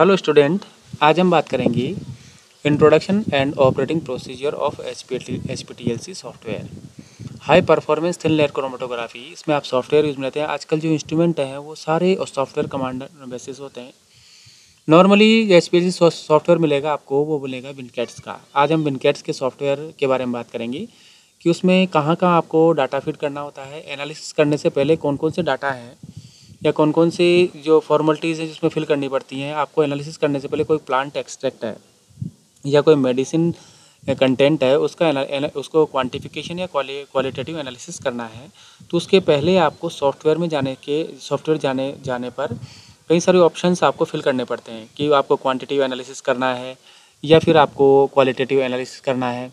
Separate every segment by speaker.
Speaker 1: Hello student आज हम बात करेंगे introduction and operating procedure of H P software high performance thin layer chromatography इसमें आप सॉफ्टवेयर यूज़ में लेते हैं। आजकल जो इंस्ट्रूमेंट हैं, वो सारे सॉफ्टवेयर कमांड बेसिस होते हैं। नॉर्मली एच पी सॉफ्टवेयर मिलेगा आपको, वो मिलेगा विनकेट्स का। आज हम विनकेट्स के सॉफ्टवेयर के बारे में बात करेंगे कि उसमें कहाँ कहाँ आपको डाटा फिट करना होता है। एनालिसिस करने से पहले कौन कौन से डाटा हैं या कौन कौन सी जो फॉर्मलिटीज़ हैं जिसमें फिल करनी पड़ती हैं, आपको एनालिसिस करने से पहले कोई प्लांट एक्सट्रैक्ट है या कोई मेडिसिन कंटेंट है, उसका उसको क्वांटिफिकेशन या क्वालिटेटिव एनालिसिस करना है तो उसके पहले आपको सॉफ्टवेयर में जाने के सॉफ्टवेयर जाने जाने पर कई सारे ऑप्शंस आपको फिल करने पड़ते हैं कि आपको क्वांटिटिव एनालिसिस करना है या फिर आपको क्वालिटेटिव एनालिसिस करना है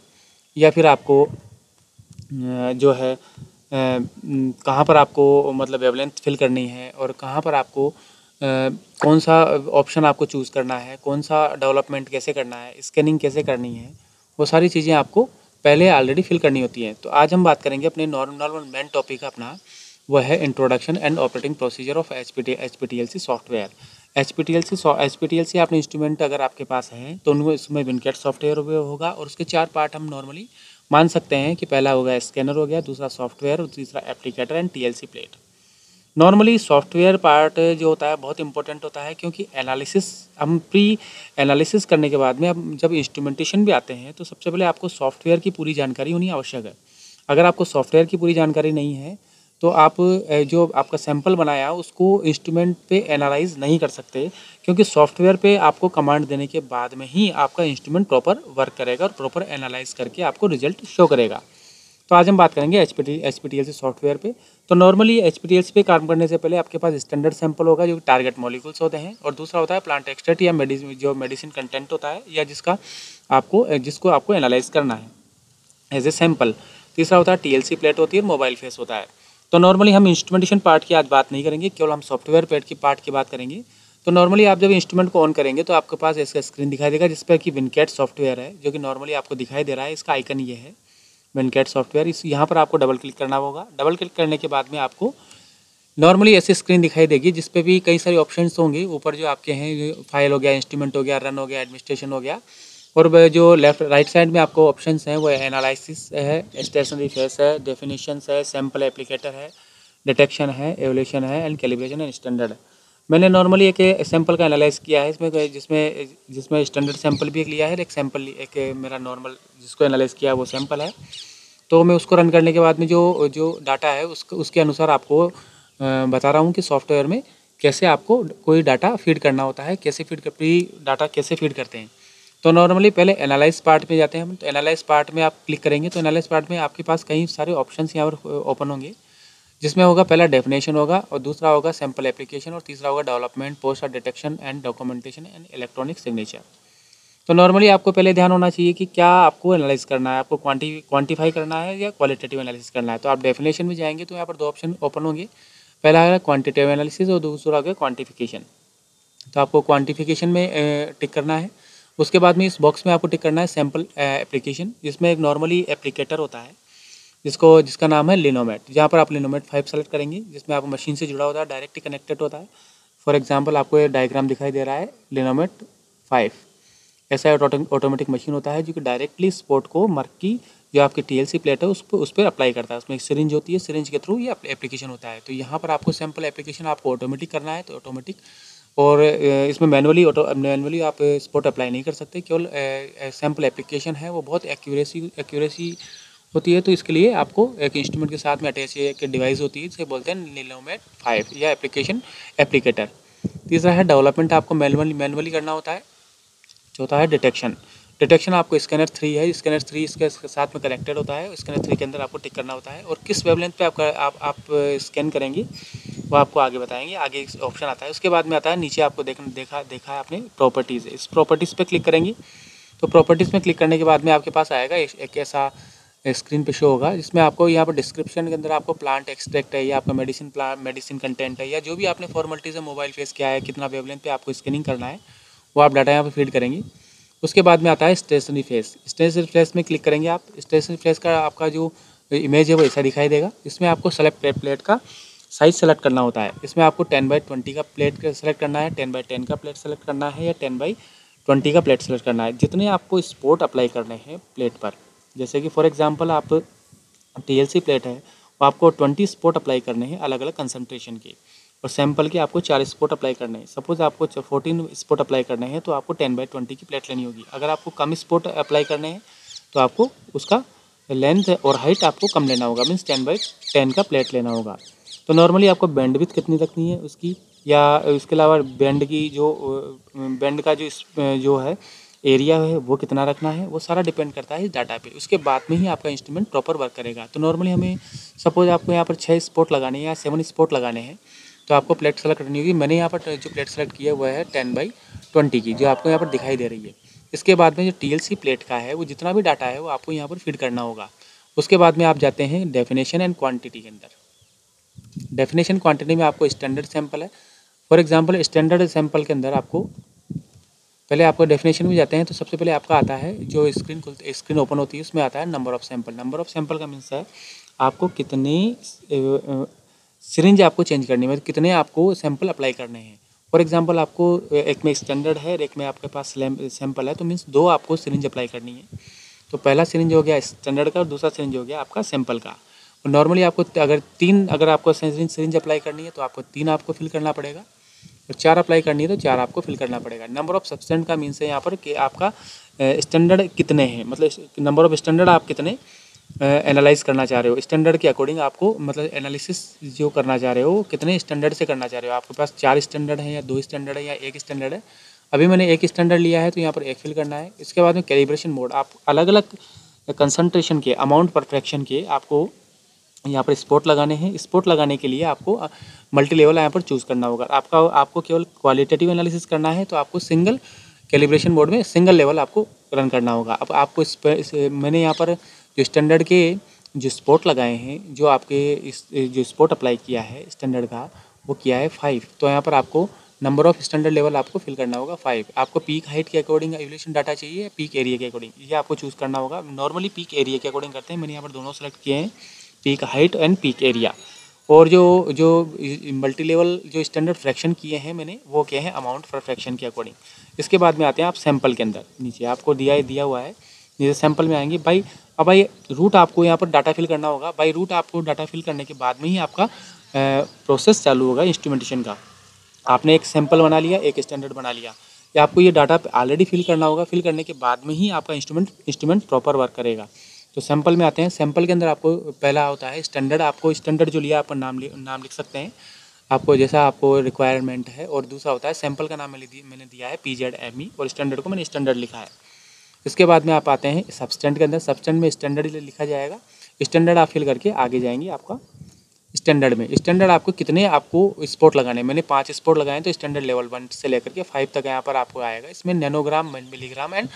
Speaker 1: या फिर आपको जो है कहाँ पर आपको मतलब वेवलेंथ फिल करनी है और कहाँ पर आपको कौन सा ऑप्शन आपको चूज़ करना है, कौन सा डेवलपमेंट कैसे करना है स्कैनिंग कैसे करनी है, वो सारी चीज़ें आपको पहले ऑलरेडी फिल करनी होती हैं। तो आज हम बात करेंगे अपने नॉर्मल मेन टॉपिक अपना वो है introduction and operating procedure of H P H P T L C software H P T L C H P T L C आपने इंस्ट्रूमेंट अगर आपके पास है तो उनमें इसमें विनकेट सॉफ्टवेयर होगा और उसके चार पार्ट हम नॉर्मली मान सकते हैं कि पहला हो गया स्कैनर हो गया, दूसरा सॉफ्टवेयर और तीसरा applicator and TLC plate normally software part जो होता है बहुत इंपॉर्टेंट होता है क्योंकि एनालिसिस हम प्री एनालिसिस करने के बाद में अब जब इंस्ट्रूमेंटेशन भी आते हैं तो सबसे पहले आपको सॉफ्टवेयर की पूरी जानकारी होनी आवश्यक है। अगर आपको सॉफ्टवेयर की पूरी जानकारी नहीं है तो आप जो आपका सैंपल बनाया, उसको इंस्ट्रूमेंट पे एनालाइज नहीं कर सकते, क्योंकि सॉफ्टवेयर पे आपको कमांड देने के बाद में ही आपका इंस्ट्रूमेंट प्रॉपर वर्क करेगा और प्रॉपर एनालाइज करके आपको रिज़ल्ट शो करेगा। तो आज हम बात करेंगे H P H P T L C software पे। तो normally H P T L पे काम करने से पहले आपके पास स्टैंडर्ड सैंपल होगा, जो टारगेट मॉलिक्यूल्स होते हैं, और दूसरा होता है प्लांट एक्सट्रेट या मेडिसिन जो मेडिसिन कंटेंट होता है, या जिसका आपको जिसको आपको एनालाइज करना है एज ए सैंपल तीसरा होता है टी एल सी प्लेट होती है मोबाइल फेस होता है। तो नॉर्मली हम इंस्ट्रूमेंटेशन पार्ट की आज बात नहीं करेंगे, केवल हम सॉफ्टवेयर पेड की पार्ट की बात करेंगे। तो नॉर्मली आप जब इंस्ट्रूमेंट को ऑन करेंगे तो आपके पास इसका स्क्रीन दिखाई देगा, जिस पर कि विनकेट सॉफ्टवेयर है, जो कि नॉर्मली आपको दिखाई दे रहा है। इसका आइकन ये है विनकेट सॉफ्टवेयर इस, यहाँ पर आपको डबल क्लिक करना होगा। डबल क्लिक करने के बाद में आपको नॉर्मली ऐसी स्क्रीन दिखाई देगी, जिस पे भी कई सारे ऑप्शन होंगे। ऊपर जो आपके हैं फ़ाइल हो गया इंस्ट्रूमेंट हो गया रन हो गया एडमिनिस्ट्रेशन हो गया और जो लेफ़्ट राइट साइड में आपको ऑप्शन हैं, वो एनालिसिस है स्टेशनरी फेस है डेफिनेशन है सैंपल एप्लीकेटर है डिटेक्शन है एवोल्यूशन है एंड कैलिब्रेशन एंड स्टैंडर्ड मैंने नॉर्मली एक सैंपल का एनालाइज किया है, इसमें जिसमें जिसमें स्टैंडर्ड सैंपल भी एक लिया है, एक सैंपल एक मेरा नॉर्मल जिसको एनालाइज किया है वो सैंपल है। तो मैं उसको रन करने के बाद में जो जो डाटा है, उस, उसके अनुसार आपको बता रहा हूँ कि सॉफ्टवेयर में कैसे आपको कोई डाटा फ़ीड करना होता है, कैसे फ़ीड प्री डाटा कैसे फ़ीड करते हैं। तो नॉर्मली पहले एनालाइज पार्ट में जाते हैं हम। तो एनालाइज पार्ट में आप क्लिक करेंगे तो एनालाइज पार्ट में आपके पास कई सारे ऑप्शन यहाँ पर ओपन होंगे। जिसमें होगा पहला डेफिनेशन होगा और दूसरा होगा सैंपल एप्लीकेशन और तीसरा होगा development post detection and documentation and electronic signature तो नॉर्मली आपको पहले ध्यान होना चाहिए कि क्या आपको एनालाइज करना है, आपको क्वांटी क्वांटिफाई करना है या क्वालिटेटिव एनालिसिस करना है। तो आप डेफिनेशन में जाएँगे तो यहाँ पर दो ऑप्शन ओपन होंगे। पहला है क्वान्टिटेटिव एनालिसिस और दूसरा होगा क्वान्टिफिकेशन तो आपको क्वान्टिफिकेशन में टिक करना है। उसके बाद में इस बॉक्स में आपको टिक करना है सैंपल एप्लीकेशन जिसमें एक नॉर्मली एप्लीकेटर होता है, जिसको, जिसका नाम है लिनोमेट जहाँ पर आप लिनोमेट फाइव सेलेक्ट करेंगे, जिसमें आपको मशीन से जुड़ा होता है डायरेक्टली कनेक्टेड होता है। फॉर एग्ज़ाम्पल आपको ये डायग्राम दिखाई दे रहा है लिनोमेट फाइव ऐसा ऑटोमेटिक मशीन होता है, जो कि डायरेक्टली स्पोर्ट को मर्क की, जो आपकी टीएलसी प्लेट है, उस पर उस पर अप्लाई करता है। उसमें एक सिरिंज होती है सिरिंज के थ्रू ये एप्लीकेशन होता है। तो यहाँ पर आपको सैंपल एप्लीकेशन आपको ऑटोमेटिक करना है तो ऑटोमेटिक और इसमें मैनुअली ऑटो मैनुअली आप स्पॉट अप्लाई नहीं कर सकते, केवल सैंपल एप्लीकेशन है, वो बहुत एक्यूरेसी एक्यूरेसी होती है तो इसके लिए आपको एक इंस्ट्रूमेंट के साथ में अटैच एक डिवाइस होती है, जिसे बोलते हैं नीलोमेट फाइव या एप्लीकेशन एप्लीकेटर तीसरा है, डेवलपमेंट आपको मैनुअली मैनुअली करना होता है। चौथा है, डिटेक्शन। डिटेक्शन आपको स्कैनर थ्री है। स्कैनर थ्री इसके साथ में कनेक्टेड होता है। स्कैनर थ्री के अंदर आपको टिक करना होता है और किस वेवलेंथ पे आपका, आप आप स्कैन करेंगे, वो आपको आगे बताएँगे। आगे ऑप्शन आता है। उसके बाद में आता है, नीचे आपको देख देखा देखा है आपने प्रॉपर्टीज़ इस प्रॉपर्टीज़ पर क्लिक करेंगी। तो प्रॉपर्टीज़ में क्लिक करने के बाद में आपके पास आएगा, एक ऐसा स्क्रीन पे शो होगा, जिसमें आपको यहाँ पर डिस्क्रिप्शन के अंदर आपको प्लांट एक्सट्रैक्ट है, या आपका मेडिसिन प्लांट मेडिसिन कंटेंट है, या जो भी आपने फॉर्मेलिटीज़ है मोबाइल फेस किया है, कितना वेवलेंथ पे आपको स्कैनिंग करना है, वो आप डाटा यहाँ पे फ़ीड करेंगे। उसके बाद में आता है स्टेशनरी फेस स्टेशनरी फेस में क्लिक करेंगे आप। स्टेशनरी फेस का आपका जो इमेज है वो ऐसा दिखाई देगा। इसमें आपको सेलेक्ट प्लेट का साइज़ सेलेक्ट करना होता है। इसमें आपको टेन बाई ट्वेंटी का प्लेट सेलेक्ट करना है टेन बाई टेन का प्लेट सेलेक्ट करना है या टेन बाई ट्वेंटी का प्लेट सेलेक्ट करना है। जितने आपको स्पोर्ट अप्लाई करने हैं प्लेट पर। जैसे कि फॉर एग्जांपल आप टीएलसी प्लेट है, वो आपको ट्वेंटी स्पोर्ट अप्लाई करने हैं अलग अलग कंसनट्रेशन के। और सैंपल के आपको चार स्पोर्ट अप्लाई करने हैं। सपोज़ आपको फोर्टीन स्पोर्ट अप्लाई करने हैं तो आपको टेन बाई ट्वेंटी की प्लेट लेनी होगी। अगर आपको कम स्पोर्ट अप्लाई करने हैं तो आपको उसका लेंथ और हाइट आपको कम लेना होगा। मीन्स टेन बाई टेन का प्लेट लेना होगा। तो नॉर्मली आपको बैंड विथ कितनी रखनी है उसकी? या इसके अलावा बैंड की जो बैंड का जो जो है एरिया है, वो कितना रखना है? वो सारा डिपेंड करता है इस डाटा पे। उसके बाद में ही आपका इंस्ट्रूमेंट प्रॉपर वर्क करेगा। तो नॉर्मली हमें सपोज़ आपको यहाँ पर छः स्पोर्ट लगाने हैं या सेवन स्पोर्ट लगाने हैं तो आपको प्लेट सेलेक्ट करनी होगी। मैंने यहाँ पर जो प्लेट सेलेक्ट किया हुआ है टेन बाई ट्वेंटी की, जो आपको यहाँ पर दिखाई दे रही है। इसके बाद में जो टीएलसी प्लेट का है, वो जितना भी डाटा है, वो आपको यहाँ पर फ़ीड करना होगा। उसके बाद में आप जाते हैं डेफिनेशन एंड क्वान्टिटी के अंदर। डेफिनेशन क्वान्टिटी में आपको स्टैंडर्ड सैंपल है। फॉर एग्ज़ाम्पल स्टैंडर्ड सैंपल के अंदर आपको, पहले आपको डेफिनेशन में जाते हैं तो सबसे पहले आपका आता है, जो स्क्रीन खुलती स्क्रीन ओपन होती है, उसमें आता है number of sample number of sample का मीन्स है, आपको कितनी सिरिंज आपको चेंज करनी है कितने आपको सैंपल अप्लाई करने हैं। फॉर एग्जांपल आपको एक में स्टैंडर्ड है, एक में आपके पास सैंपल है तो मीन्स दो आपको सिरिंज अप्लाई करनी है। तो पहला सिरिंज हो गया स्टैंडर्ड का और दूसरा सिरिंज हो गया आपका सैंपल का। और नॉर्मली आपको अगर तीन, अगर आपको सिरिंज सिरिंज अप्लाई करनी है तो आपको तीन आपको फिल करना पड़ेगा। और चार अप्लाई करनी है तो चार आपको फिल करना पड़ेगा। नंबर ऑफ़ सब्सटेंट का मीन्स है यहाँ पर कि आपका स्टैंडर्ड कितने हैं? मतलब नंबर ऑफ़ स्टैंडर्ड आप कितने एनालाइज करना चाह रहे हो। स्टैंडर्ड के अकॉर्डिंग आपको मतलब एनालिसिस जो करना चाह रहे हो, कितने स्टैंडर्ड से करना चाह रहे हो? आपके पास चार स्टैंडर्ड है या दो स्टैंडर्ड है या एक स्टैंडर्ड है? अभी मैंने एक स्टैंडर्ड लिया है तो यहाँ पर एक फिल करना है। इसके बाद में कैलिब्रेशन मोड आप अलग अलग कंसनट्रेशन के अमाउंट परफेक्शन के आपको यहाँ पर स्पोर्ट लगाने हैं। स्पोर्ट लगाने के लिए आपको मल्टी लेवल यहाँ पर चूज़ करना होगा। आपका, आपको केवल क्वालिटेटिव एनालिसिस करना है तो आपको सिंगल कैलिब्रेशन मोड में सिंगल लेवल आपको रन करना होगा। अब आपको मैंने यहाँ पर जो स्टैंडर्ड के जो स्पोर्ट लगाए हैं, जो आपके इस, जो स्पोर्ट अप्लाई किया है स्टैंडर्ड का, वो किया है फाइव तो यहाँ पर आपको नंबर ऑफ़ स्टैंडर्ड लेवल आपको फिल करना होगा फाइव आपको पीक हाइट के अकॉर्डिंग एवोल्यूशन डाटा चाहिए या पीक एरिया के अकॉर्डिंग ये आपको चूज़ करना होगा. नॉर्मली पीक एरिया के अकॉर्डिंग करते हैं. मैंने यहाँ पर दोनों सेलेक्ट किए हैं peak height and peak area और जो जो मल्टी लेवल जो स्टैंडर्ड फ्रैक्शन किए हैं मैंने, वो किए हैं अमाउंट फॉर फ्रैक्शन के अकॉर्डिंग इसके बाद में आते हैं आप सैंपल के अंदर. नीचे आपको दिया दिया हुआ है जैसे सैंपल में आएँगे। भाई, अब भाई रूट आपको यहाँ पर डाटा फिल करना होगा। बाई रूट आपको डाटा फिल करने के बाद में ही आपका प्रोसेस चालू होगा इंस्ट्रूमेंटेशन का। आपने एक सैंपल बना लिया, एक स्टैंडर्ड बना लिया। या आपको ये डाटा ऑलरेडी फिल करना होगा। फिल करने के बाद में ही आपका इंस्ट्रूमेंट इंस्ट्रूमेंट प्रॉपर वर्क करेगा। तो सैंपल में आते हैं। सैंपल के अंदर आपको पहला होता है स्टैंडर्ड आपको स्टैंडर्ड जो लिया आप नाम नाम लिख सकते हैं। आपको जैसा आपको रिक्वायरमेंट है। और दूसरा होता है सैंपल का नाम मैंने दिया है पी जेड एम ई और स्टैंडर्ड को मैंने स्टैंडर्ड लिखा है। इसके बाद में आप आते हैं सब्सटेंट के अंदर। सब्सटेंट में स्टैंडर्ड लिखा जाएगा। स्टैंडर्ड आप फिल करके आगे जाएँगे आपका स्टैंडर्ड में। स्टैंडर्ड आपको कितने आपको स्पोर्ट लगाने मैंने पाँच स्पोर्ट लगाए तो स्टैंडर्ड लेवल वन से लेकर के फाइव तक यहाँ पर आपको आएगा। इसमें नैनोग्राम मिलीग्राम एंड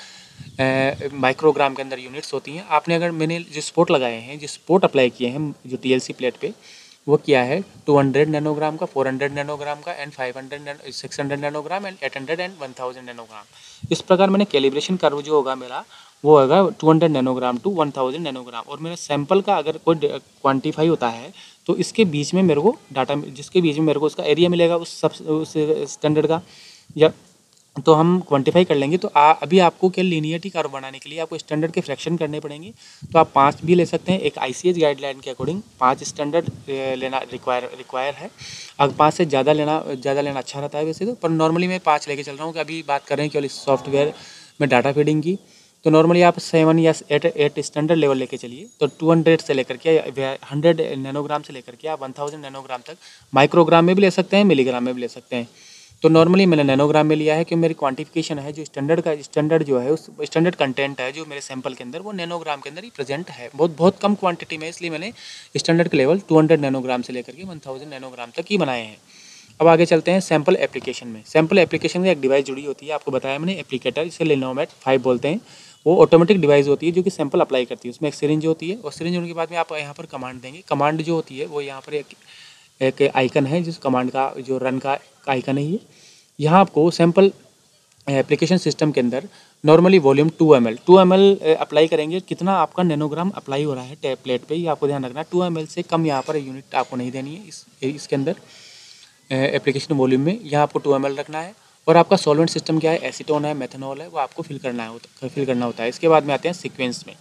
Speaker 1: माइक्रोग्राम के अंदर यूनिट्स होती हैं। आपने अगर मैंने जो स्पोर्ट लगाए हैं, जो स्पोर्ट अप्लाई किए हैं, जो टीएलसी प्लेट पर वो किया है? 200 नैनोग्राम का 400 नैनोग्राम का and 500 600 nanogram and 800 and 1000 nanogram इस प्रकार मैंने कैलिब्रेशन कर्व जो होगा मेरा, वो होगा 200 नैनोग्राम टू 1000 नैनोग्राम और मेरा सैंपल का अगर कोई क्वांटिफाई होता है तो इसके बीच में मेरे को डाटा जिसके बीच में मेरे को उसका एरिया मिलेगा, उस सब, उस स्टैंडर्ड का, या तो हम क्वांटिफाई कर लेंगे। तो आ, अभी आपको क्या लीनियरिटी कर्व बनाने के लिए आपको स्टैंडर्ड के फ्रैक्शन करने पड़ेंगे। तो आप पाँच भी ले सकते हैं एक आई गाइडलाइन के अकॉर्डिंग पाँच स्टैंडर्ड लेना रिक्वायर रिक्वायर है। अगर पाँच से ज़्यादा लेना ज़्यादा लेना अच्छा रहता है वैसे तो पर नॉर्मली मैं पाँच लेके चल रहा हूँ कि अभी बात कर रहे हैं केवल सॉफ्टवेयर में डाटा फीडिंग की। तो नॉर्मली आप सेवन या एट एट स्टैंडर्ड लेवल लेके चलिए। तो टू हंड्रेड से लेकर के हंड्रेड नैनोग्राम से लेकर के आप वन थाउज़ेंड नैनोग्राम तक माइक्रोग्राम में भी ले सकते हैं मिलीग्राम में भी ले सकते हैं। तो नॉर्मली मैंने नैनोग्राम में लिया है कि मेरी क्वांटिफिकेशन है, जो स्टैंडर्ड का स्टैंडर्ड जो है, उस स्टैंडर्ड कंटेंट है, जो मेरे सैंपल के अंदर, वो नैनोग्राम के अंदर ही प्रेजेंट है। बहुत बहुत कम क्वांटिटी में इसलिए मैंने स्टैंडर्ड के लेवल 200 नैनोग्राम से लेकर के 1000 नैनोग्राम तक ही बनाए हैं। अब आगे चलते हैं सैंपल एप्लीकेशन में। सैंपल एप्लीकेशन में एक डिवाइस जुड़ी होती है, आपको बताया मैंने एप्लीकेटर इसे लेनोमेट फाइव बोलते हैं। वो ऑटोमेटिक डिवाइस होती है, जो कि सैंपल अप्लाई करती है। उसमें एक सिरिंज होती है, और सिरिंज होने के बाद में आप यहाँ पर कमांड देंगे। कमांड जो होती है, वो यहाँ पर एक एक आइकन है, जिस कमांड का, जो रन का आइकन है ये। यहाँ आपको सैंपल एप्लीकेशन सिस्टम के अंदर normally volume two M L two M L apply करेंगे। कितना आपका नैनोग्राम अप्लाई हो रहा है टैप प्लेट पे, ये आपको ध्यान रखना। है टू एम एल से कम यहाँ पर यूनिट आपको नहीं देनी है इस, इसके अंदर एप्लीकेशन वॉल्यूम में। यहाँ आपको टू एम एल रखना है। और आपका सॉल्वेंट सिस्टम क्या है? एसीटोन है मेथनॉल है, वो आपको फिल करना है फिल करना होता है। इसके बाद में आते हैं सिक्वेंस में।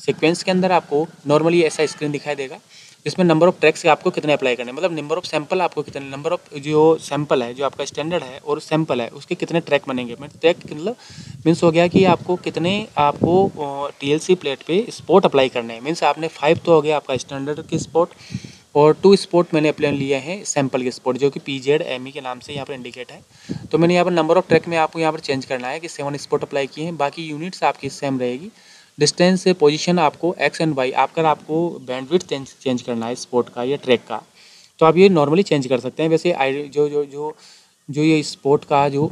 Speaker 1: सिक्वेंस के अंदर आपको नॉर्मली ऐसा स्क्रीन दिखाई देगा। इसमें नंबर ऑफ़ ट्रैक्स आपको कितने अप्लाई करने मतलब नंबर ऑफ़ सैंपल आपको कितने नंबर ऑफ़ जो सैंपल है, जो आपका स्टैंडर्ड है और सैंपल है, उसके कितने ट्रैक बनेंगे? ट्रैक मतलब मीन्स हो गया कि आपको कितने आपको टीएलसी प्लेट पे स्पॉट अप्लाई करने हैं। मीन्स आपने फाइव तो हो गया आपका स्टैंडर्ड की स्पॉट और टू स्पॉट मैंने अपने लिए हैं सैंपल के स्पॉट जो कि पी जेड एम ई के नाम से यहाँ पर इंडिकेट है। तो मैंने यहाँ पर नंबर ऑफ़ ट्रैक में आपको यहाँ पर चेंज करना है कि सेवन स्पॉट अप्लाई किए हैं। बाकी यूनिट्स आपकी सेम रहेगी। डिस्टेंस से पोजीशन आपको एक्स एंड वाई आपका आपको बैंडविड चेंज चेंज करना है स्पोर्ट का या ट्रैक का तो आप ये नॉर्मली चेंज कर सकते हैं। वैसे आई जो जो जो जो ये स्पोर्ट का जो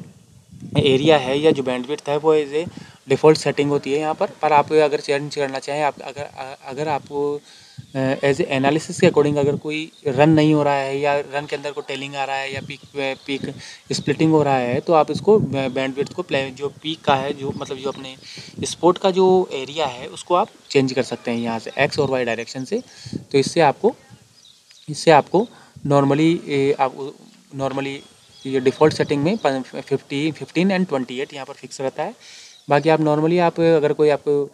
Speaker 1: एरिया है या जो बैंडविड्थ है, वो एज ए डिफ़ॉल्ट सेटिंग होती है यहाँ पर। पर आप अगर चेंज करना चाहें, आप अगर अगर आपको एज ए एनालिसिस के अकॉर्डिंग अगर कोई रन नहीं हो रहा है या रन के अंदर को टेलिंग आ रहा है या पीक पीक स्प्लिटिंग हो रहा है तो आप इसको बैंड विड्थ को प्ले जो पीक का है, जो मतलब जो अपने स्पोर्ट का जो एरिया है, उसको आप चेंज कर सकते हैं यहाँ से एक्स और वाई डायरेक्शन से। तो इससे आपको इससे आपको नॉर्मली आप नॉर्मली ये डिफ़ॉल्ट सेटिंग में fifty fifteen and twenty eight यहाँ पर फिक्स रहता है। बाकी आप नॉर्मली आप अगर कोई आपको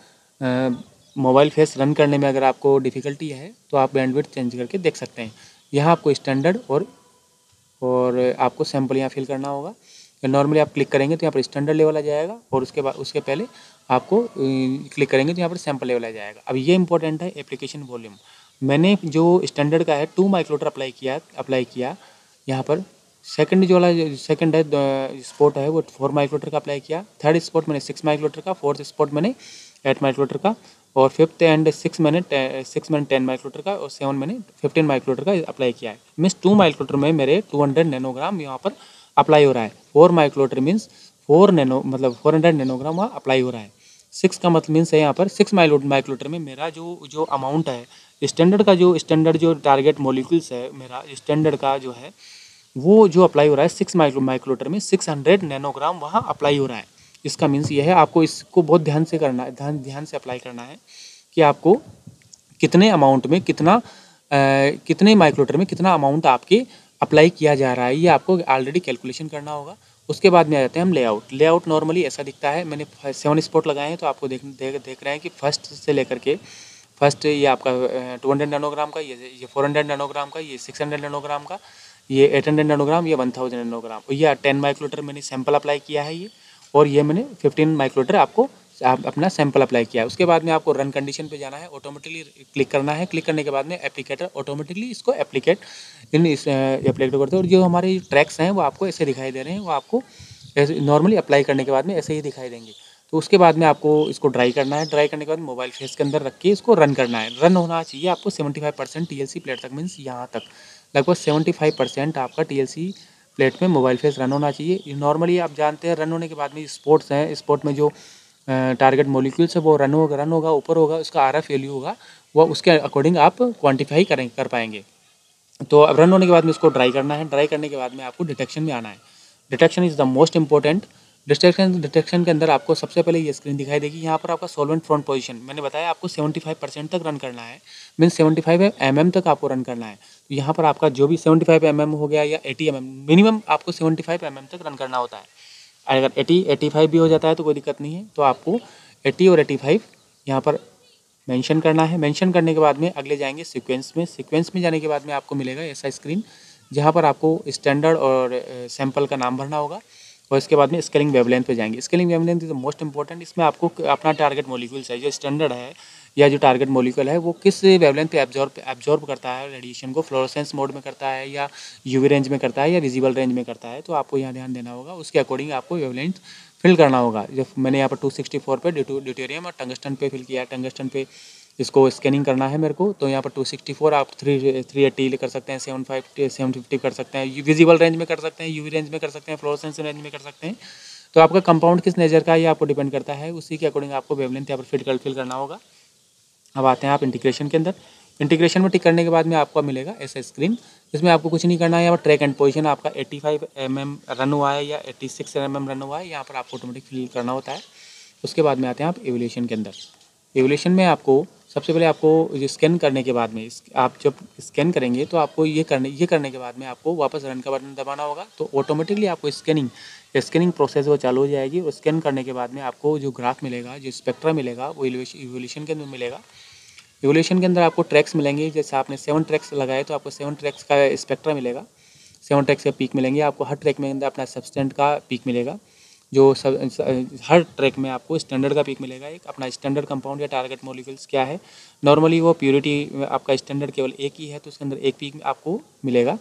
Speaker 1: मोबाइल फेस रन करने में अगर आपको डिफ़िकल्टी है तो आप बैंडविड्थ चेंज करके देख सकते हैं। यहाँ आपको स्टैंडर्ड और और आपको सैंपल यहाँ फिल करना होगा। नॉर्मली आप क्लिक करेंगे तो यहाँ पर स्टैंडर्ड लेवल आ जाएगा और उसके बाद, उसके पहले आपको क्लिक करेंगे तो यहाँ पर सैंपल लेवल आ जाएगा। अब ये इंपॉर्टेंट है एप्लीकेशन वॉल्यूम मैंने जो स्टैंडर्ड का है टू माइक्रोटर अप्लाई किया अप्लाई किया, यहाँ पर सेकंड जो वाला सेकंड है स्पोर्ट है, वो फोर माइक्रोटर का अप्लाई किया। थर्ड स्पोर्ट मैंने सिक्स माइक्रोटर का फोर्थ स्पोर्ट मैंने एट माइक्रोटर का। और फिफ्थ एंड सिक्स मैंने सिक्स मैंने टेन माइक्रोटर का और सेवन मैंने फिफ्टीन माइक्रोटर का अप्लाई किया है। मीन्स टू माइक्रोटर में मेरे टू हंड्रेड नैनोग्राम यहाँ पर अप्लाई हो रहा है। Four microlitre means four nano मतलब फोर हंड्रेड नैनोग्राम वहाँ अप्लाई हो रहा है। सिक्स का मतलब मीन्स है यहाँ पर सिक्स माइक्रोटर में मेरा जो जो अमाउंट है स्टैंडर्ड का जो स्टैंडर्ड जो टारगेट मोलिकुल्स है, मेरा स्टैंडर्ड का जो है, वो जो अप्लाई हो रहा है सिक्स माइक्रो माइक्रोटर में सिक्स हंड्रेड नैनोग्राम वहाँ अप्लाई हो रहा है। इसका मीन्स ये है आपको इसको बहुत ध्यान से करना है ध्यान ध्यान से अप्लाई करना है कि आपको कितने अमाउंट में कितना आ, कितने माइक्रोटर में कितना अमाउंट आपके अप्लाई किया जा रहा है ये आपको ऑलरेडी कैलकुलेशन करना होगा। उसके बाद में आ जाते हैं हम लेआउट लेआउट नॉर्मली ऐसा दिखता है मैंने सेवन स्पॉट लगाए हैं तो आपको देख देख देख रहे हैं कि फ़र्स्ट से लेकर के फ़र्स्ट ये आपका टू हंड्रेड नैनोग्राम का ये ये फोर हंड्रेड नैनोग्राम का ये सिक्स हंड्रेड नैनोग्राम का ये एट हंड्रेड नैनोग्राम ये वन थाउज़ेंड नैनोग्राम ये टेन माइक्रोटर मैंने सैंपल अप्लाई किया है ये। और ये मैंने फिफ्टीन माइक्रोटर आपको, आप अपना सैंपल अप्लाई किया है। उसके बाद में आपको रन कंडीशन पे जाना है ऑटोमेटिकली क्लिक करना है। क्लिक करने के बाद में एप्लीकेटर ऑटोमेटिकली इसको एप्लीकेट इन इस एप्लीकेट करते हैं। और जो हमारे ट्रैक्स हैं, वो आपको ऐसे दिखाई दे रहे हैं। वो आपको ऐसे नॉर्मली अप्लाई करने के बाद में ऐसे ही दिखाई देंगे। तो उसके बाद में आपको इसको ड्राई करना है। ड्राई करने के बाद मोबाइल फेस के अंदर रख के इसको रन करना है। रन होना चाहिए आपको seventy five percent T L C plate तक मीन्स यहाँ तक। लगभग सेवेंटी फाइव परसेंट आपका टी एल सी प्लेट में, मोबाइल फेस रन होना चाहिए। नॉर्मली आप जानते हैं, रन होने के बाद में स्पोर्ट्स हैं। स्पोर्ट में जो टारगेट मोलिक्यूल्स है, वो रन होगा रन होगा, ऊपर होगा, उसका आर एफ़ वैल्यू होगा, वो उसके अकॉर्डिंग आप क्वान्टिफाई करें, कर पाएँगे। तो अब रन होने के बाद में इसको ड्राई करना है। ड्राई करने के बाद में आपको डिटेक्शन में आना है। Detection is the most important detection detection के अंदर आपको सबसे पहले ये स्क्रीन दिखाई देगी। यहाँ पर आपका सोलवेंट फ्रंट पोजीशन मैंने बताया आपको 75 परसेंट तक रन करना है। मीन 75 फाइव एम तक आपको रन करना है। तो यहाँ पर आपका जो भी 75 फाइव mm हो गया या 80 एम मिनिमम आपको 75 फाइव mm तक रन करना होता है। अगर एटी एटी फाइव भी हो जाता है तो कोई दिक्कत नहीं है। तो आपको एटी और एटी फाइव यहाँ पर मेंशन करना है। मेंशन करने के बाद में अगले जाएँगे सीक्वेंस में। सीक्वेंस में जाने के बाद में आपको मिलेगा ऐसा स्क्रीन जहाँ पर आपको स्टैंडर्ड और सैंपल का नाम भरना होगा। और इसके बाद में स्केलिंग वेवलेंथ पे जाएँगे। Scaling wavelength is the most important इसमें आपको अपना टारगेट मोलिक्यूल्स है जो स्टैंडर्ड है, या जो टारगेट मोलिक्यूल है, वो किस वेवलेंथ पे एब्जॉर्ब एब्जॉर्ब करता है रेडिएशन को फ्लोरोसेंस मोड में करता है, या यूवी रेंज में करता है, या विजिबल रेंज में करता है तो आपको यहाँ ध्यान देना होगा। उसके अकॉर्डिंग आपको वेवलेंथ फिल करना होगा। जब मैंने यहाँ पर टू सिक्सटी फोर पर ड्यूटेरियम और टंगस्टन पे फिल किया टंगस्टन पे इसको स्कैनिंग करना है मेरे को तो यहाँ पर टू सिक्सटी फोर आप थ्री थ्री एट्टी कर सकते हैं सेवन फाइव सेवन फिफ्टी कर सकते हैं विजिबल रेंज में कर सकते हैं यूवी रेंज में कर सकते हैं फ्लोरोसेंस रेंज में कर सकते हैं। तो आपका कंपाउंड किस नेचर का है, ये आपको डिपेंड करता है, उसी के अकॉर्डिंग आपको वेवलेंथ यहाँ पर फिट कर फिल करना होगा। अब आते हैं आप इंटीग्रेशन के अंदर। इंटीग्रेशन में टिक करने के बाद में आपको मिलेगा ऐसा स्क्रीन इसमें आपको कुछ नहीं करना है, यहाँ पर ट्रैक एंड पोजीशन आपका 85 फाइव रन हुआ है या 86 सिक्स रन हुआ है, यहाँ पर आपको ऑटोमेटिक फिल करना होता है। उसके बाद में आते हैं आप एवोल्यूशन के अंदर। एवोल्यूशन में आपको सबसे पहले आपको स्कैन करने के बाद में आप जब स्कैन करेंगे तो आपको ये करने ये करने के बाद में आपको वापस रन का बटन दबाना होगा। तो ऑटोमेटिकली आपको स्कैनिंग स्कैनिंग प्रोसेस वो चालू हो जाएगी और स्कैन करने के बाद में आपको जो ग्राफ मिलेगा, जो स्पेक्ट्रा मिलेगा, वो इवोल्यूशन के अंदर मिलेगा। इवोल्यूशन के अंदर आपको ट्रैक्स मिलेंगे। जैसे आपने सेवन ट्रैक्स लगाए तो आपको सेवन ट्रैक्स का स्पेक्ट्रा मिलेगा। सेवन ट्रैक्स का पीक मिलेंगे। आपको हर ट्रैक में अंदर अपना सब्सटेंट का पीक मिलेगा। जो सब हर ट्रैक में आपको स्टैंडर्ड का पीक मिलेगा। एक अपना स्टैंडर्ड कंपाउंड या टारगेट मोलिकुल्स क्या है? नॉर्मली वो प्योरिटी आपका स्टैंडर्ड केवल एक ही है तो उसके अंदर एक पीक आपको मिलेगा।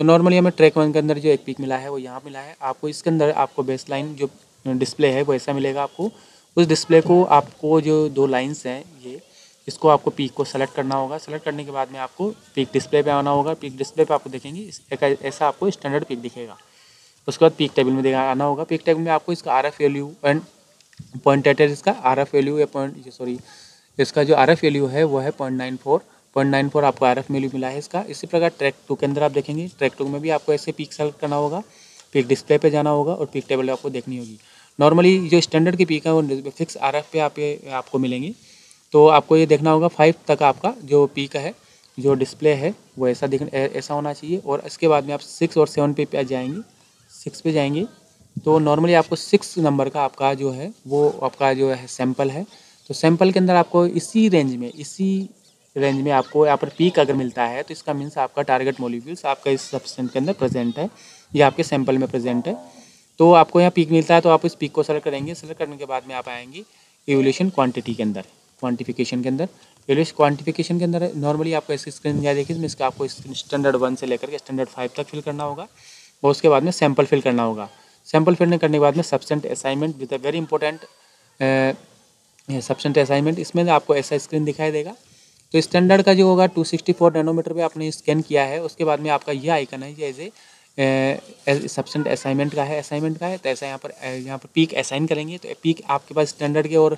Speaker 1: तो नॉर्मली हमें ट्रैक वन के अंदर जो एक पीक मिला है, वो यहाँ मिला है। आपको इसके अंदर आपको बेस लाइन जो डिस्प्ले है, वो ऐसा मिलेगा आपको। उस डिस्प्ले को आपको जो दो लाइन्स हैं, ये, इसको आपको पीक को सेलेक्ट करना होगा। सेलेक्ट करने के बाद में आपको पीक डिस्प्ले पे आना होगा। पीक डिस्प्ले पे आपको देखेंगे ऐसा आपको स्टैंडर्ड पीक दिखेगा। उसके बाद पीक टेबल में देखा, आना होगा। पीक टेबल में आपको इसका R F value and point एटर इसका आर एफ़ वैल्यू या पॉइंट सॉरी इसका जो आर एफ़ वैल्यू है, वो है point nine four point nine four आपको आर एफ़ वैल्यू मिला है इसका। इसी प्रकार ट्रैक टू के अंदर आप देखेंगे ट्रैक टू में भी आपको ऐसे पीक सेलेक्ट करना होगा पीक डिस्प्ले पे जाना होगा और पीक टेबल आपको देखनी होगी। नॉर्मली जो स्टैंडर्ड की पीक है, वो फिक्स आर एफ़ पे आप आपको मिलेंगी। तो आपको ये देखना होगा फाइव तक आपका जो पीक है, जो डिस्प्ले है, वो ऐसा दिख ऐसा होना चाहिए और इसके बाद में आप सिक्स और सेवन पे जाएँगे। सिक्स पे जाएँगे। तो नॉर्मली आपको सिक्स नंबर का आपका जो है, वो आपका जो है सैंपल है। तो सैंपल के अंदर आपको इसी रेंज में, इसी रेंज में आपको यहाँ पर पीक अगर मिलता है तो इसका मीन्स आपका टारगेट मोलिक्यूल्स आपका इस सब्सटेंस के अंदर प्रेजेंट है, या आपके सैंपल में प्रेजेंट है। तो आपको यहाँ पीक मिलता है तो आप इस पीक को सेलेक्ट करेंगे। सेलेक्ट करने के बाद में आप आएँगे एवोल्यूशन क्वांटिटी के अंदर क्वांटिफिकेशन के अंदर। एवोल्यूशन क्वांटिफिकेशन के अंदर नॉर्मली आपको ऐसी स्क्रीन या देखिए, इसमें इसका आपको स्टैंडर्ड वन से लेकर के स्टैंडर्ड फाइव तक फिल करना होगा। और उसके बाद में सैंपल फिल करना होगा। सैंपल फिल करने के बाद में substance assignment with a very important substance assignment इसमें आपको ऐसा स्क्रीन दिखाई देगा। तो स्टैंडर्ड का जो होगा 264 नैनोमीटर पे आपने स्कैन किया है, उसके बाद में आपका यह आइकन है, ये एज सब्सटेंट असाइनमेंट का है असाइनमेंट का है तो ऐसा यहाँ पर यहाँ पर पीक असाइन करेंगे। तो पीक आपके पास स्टैंडर्ड के और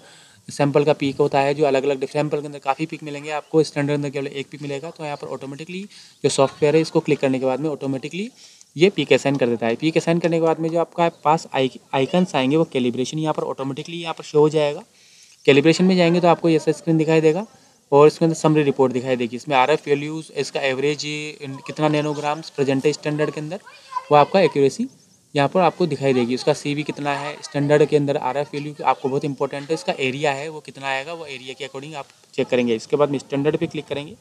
Speaker 1: सैंपल का पीक होता है, जो अलग अलग सैंपल के अंदर काफ़ी पीक मिलेंगे, आपको स्टैंडर्ड अंदर केवल एक पीक मिलेगा। तो यहाँ पर ऑटोमेटिकली जो सॉफ्टवेयर है, इसको क्लिक करने के बाद में ऑटोमेटिकली ये पी के साइन कर देता है। पी के साइन करने के बाद में जो आपका पास आइकन्स आएँगे, वो कैलिब्रेशन यहाँ पर ऑटोमेटिकली यहाँ पर शो हो जाएगा। कैलिब्रेशन में जाएँगे तो आपको ये स्क्रीन दिखाई देगा और इसके अंदर समरी रिपोर्ट दिखाई देगी। इसमें आर एफ़ वैल्यूज़ इसका एवरेज कितना नैनोग्राम्स प्रेजेंट है स्टैंडर्ड के अंदर वो आपका एक्यूरेसी यहाँ पर आपको दिखाई देगी। उसका सी कितना है स्टैंडर्ड के अंदर आर एफ़ वैल्यू आपको बहुत इंपॉर्टेंट है। इसका एरिया है, वो कितना आएगा, वो एरिया के अकॉर्डिंग आप चेक करेंगे। इसके बाद में स्टैंडर्ड पर क्लिक करेंगे।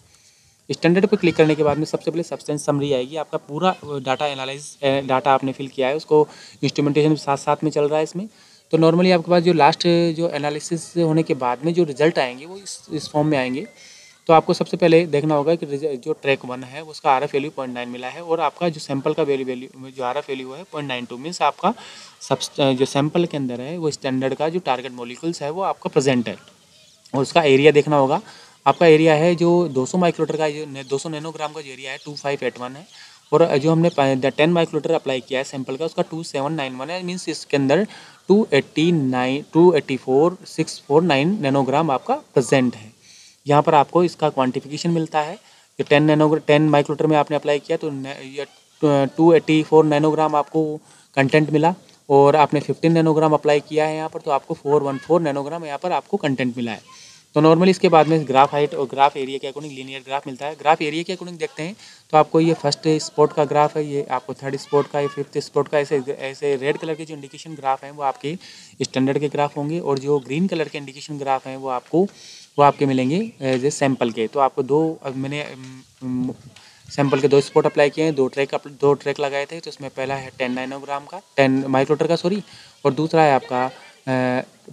Speaker 1: स्टैंडर्ड पर क्लिक करने के बाद में सबसे पहले सब्सटेंस समरी आएगी, आपका पूरा डाटा एनालाइज डाटा आपने फिल किया है, उसको इंस्ट्रूमेंटेशन साथ साथ में चल रहा है इसमें। तो नॉर्मली आपके पास जो लास्ट जो एनालिसिस होने के बाद में जो रिज़ल्ट आएँगे, वो इस इस फॉर्म में आएँगे। तो आपको सबसे पहले देखना होगा कि जो ट्रैक वन है, उसका R F value point nine मिला है और आपका जो सैंपल का वैल्यू वैल्यू जो आर एफ़ वैल्यू है पॉइंट नाइन टू मीन्स आपका सब जो सैंपल के अंदर है, वो स्टैंडर्ड का जो टारगेट मोलिकुल्स है, वो आपका प्रेजेंट है। और उसका एरिया देखना होगा आपका एरिया है जो 200 माइक्रोमीटर का जो 200 नैनोग्राम का जो एरिया है टू फाइव एट वन है। और जो हमने टेन माइक्रोमीटर अप्लाई किया है सैंपल का, उसका टू सेवन नाइन वन है। मीन्स इसके अंदर two eighty nine two eighty four six four nine nanogram आपका प्रेजेंट है। यहाँ पर आपको इसका क्वान्टिफिकेशन मिलता है। कि टेन नैनोग्राम टेन माइक्रोमीटर में आपने अप्लाई किया तो टू एट्टी फोर नैनोग्राम आपको कंटेंट मिला। और आपने फिफ्टीन नैनोग्राम अप्लाई किया है यहाँ पर तो आपको फोर वन फोर नैनोग्राम यहाँ पर आपको कंटेंट मिला है। तो नॉर्मली इसके बाद में ग्राफ हाइट और ग्राफ एरिया के अकॉर्डिंग लीनियर ग्राफ मिलता है। ग्राफ एरिया के अकॉर्डिंग देखते हैं तो आपको ये फ़र्स्ट स्पॉट का ग्राफ है, ये आपको थर्ड स्पॉट का, ये फिफ्थ स्पॉट का, ऐसे ऐसे रेड कलर के जो इंडिकेशन ग्राफ हैं, वो आपके स्टैंडर्ड के ग्राफ होंगे और जो ग्रीन कलर के इंडिकेशन ग्राफ हैं, वो आपको, वो आपके मिलेंगे एज ए सैंपल के। तो आपको दो मैंने सैंपल के दो स्पॉट अप्लाई किए हैं, दो ट्रैक दो ट्रैक लगाए थे तो उसमें पहला है टेन नाइनोग्राम का टेन माइक्रोटर का सॉरी और दूसरा है आपका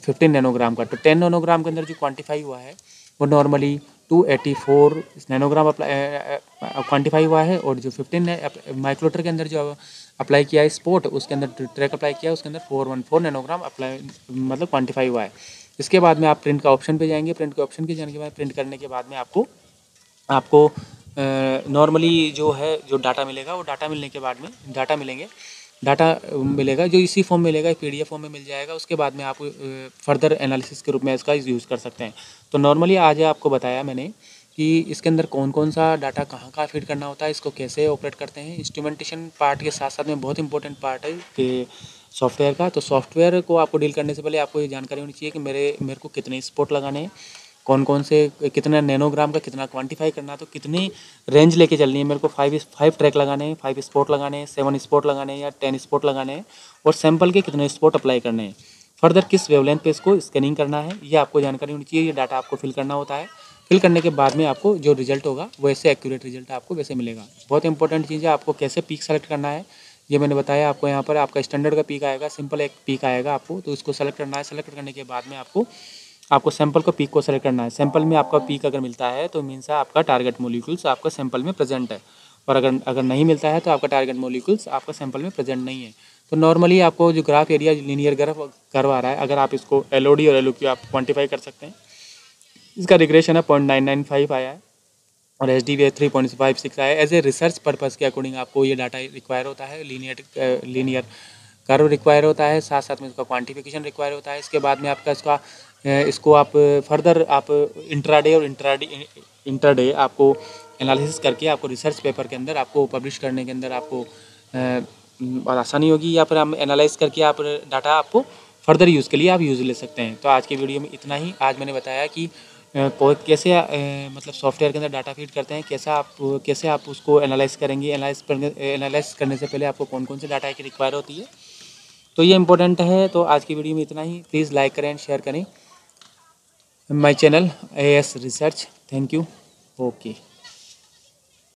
Speaker 1: फिफ्टीन नैनोग्राम का। तो टेन नैनोग्राम के अंदर जो क्वान्टिफाई हुआ है, वो normally two eighty four nanogram quantify हुआ है और जो फिफ्टीन माइक्रोटर के अंदर जो अप्लाई किया है स्पोर्ट उसके अंदर ट्रैक अप्लाई किया है, उसके अंदर four one four nanogram apply मतलब क्वान्टिफाई हुआ है। इसके बाद में आप प्रिंट का ऑप्शन पे जाएँगे। प्रिंट के ऑप्शन के जाने के बाद प्रिंट करने के बाद में आपको आपको नॉर्मली जो है, जो डाटा मिलेगा, वो डाटा मिलने के बाद में डाटा मिलेंगे। डाटा मिलेगा, जो इसी फॉर्म में मिलेगा, पीडीएफ फॉर्म में मिल जाएगा, उसके बाद में आप फर्दर एनालिसिस के रूप में इसका यूज़ कर सकते हैं। तो नॉर्मली आज आपको बताया मैंने कि इसके अंदर कौन कौन सा डाटा कहाँ कहाँ फ़ीड करना होता है, इसको कैसे ऑपरेट करते हैं। इंस्ट्रूमेंटेशन पार्ट के साथ साथ में बहुत इंपॉर्टेंट पार्ट है कि सॉफ्टवेयर का। तो सॉफ्टवेयर को आपको डील करने से पहले आपको ये जानकारी होनी चाहिए कि मेरे मेरे को कितने स्पोर्ट लगाने हैं। कौन कौन से, कितना नैनोग्राम का कितना क्वांटिफाई करना है तो कितनी रेंज लेके चलनी है मेरे को फाइव फाइव ट्रैक लगाने हैं फाइव स्पोर्ट लगाने हैं सेवन स्पोर्ट लगाने हैं या टेन स्पोर्ट लगाने हैं और सैंपल के कितने स्पोर्ट अप्लाई करने हैं। फर्दर किस वेवलेंथ पे इसको स्कैनिंग करना है, ये आपको जानकारी होनी चाहिए, ये डाटा आपको फिल करना होता है। फिल करने के बाद में आपको जो रिज़ल्ट होगा वैसे एक्यूरेट रिज़ल्ट आपको वैसे मिलेगा। बहुत इंपॉर्टेंट चीज़ है, आपको कैसे पीक सेलेक्ट करना है, ये मैंने बताया आपको यहाँ पर, आपका स्टैंडर्ड का पीक आएगा सिंपल एक पीक आएगा आपको तो इसको सेलेक्ट करना है। सेलेक्ट करने के बाद में आपको आपको सैंपल को पीक को सेलेक्ट करना है। सैंपल में आपका पीक अगर मिलता है तो मीन्स आपका टारगेट मोलिकुल्स आपका सैंपल में प्रेजेंट है। और अगर अगर नहीं मिलता है तो आपका टारगेट मोलिकुल्स आपका सैंपल में प्रेजेंट नहीं है। तो नॉर्मली आपको जो graph area linear graph curve रहा है, अगर आप इसको एलओडी और एल आप क्वान्टिफाई कर सकते हैं। इसका रिग्रेशन है पॉइंट नाइन नाइन फाइव आया है और H D three point five six आया एज ए रिसर्च पर्पज़ के अकॉर्डिंग आपको ये डाटा रिक्वायर होता है लीनियर लीनियर कर्व रिक्वायर होता है साथ साथ में इसका क्वान्टिफिकेशन रिक्वायर होता है। इसके बाद में आपका इसका इसको आप फर्दर आप इंट्राडे और इंट्राडे, इंटरडे आपको एनालिसिस करके आपको रिसर्च पेपर के अंदर, आपको पब्लिश करने के अंदर आपको और आसानी होगी। या फिर हम एनालाइज करके आप डाटा आपको फर्दर यूज़ के लिए आप यूज़ ले सकते हैं। तो आज की वीडियो में इतना ही। आज मैंने बताया कि कैसे मतलब सॉफ्टवेयर के अंदर डाटा फ़ीड करते हैं, कैसे आप कैसे आप उसको एनालाइज करेंगे। एनालाइज एनालाइज करने से पहले आपको कौन कौन से डाटा की रिक्वायर होती है। तो ये इंपॉर्टेंट है। तो आज की वीडियो में इतना ही। प्लीज़ लाइक करें शेयर करें। My channel S research thank you okay